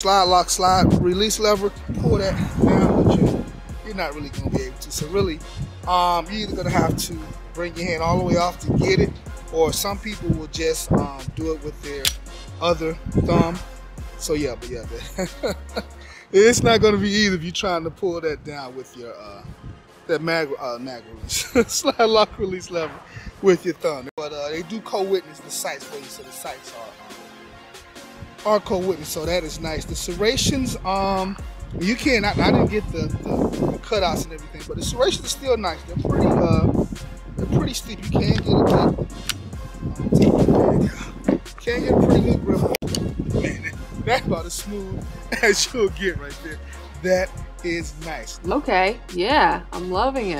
slide lock, slide release lever, pull that down, but you, you're not really gonna be able to. So really, um, you're either gonna have to bring your hand all the way off to get it, or some people will just um, do it with their other thumb. So yeah, but yeah, it's not gonna be easy if you're trying to pull that down with your uh, that mag uh, mag release, slide lock release lever with your thumb. But uh, they do co-witness the sights for you, so the sights are um, are co-witness, so that is nice. The serrations, um, you can I, I didn't get the, the, cutouts and everything, but the serrations are still nice. They're pretty uh, they're pretty steep. You can get a good, can get a pretty good grip. Man, that's about as smooth as you'll get right there. That is nice. Okay, yeah, I'm loving it.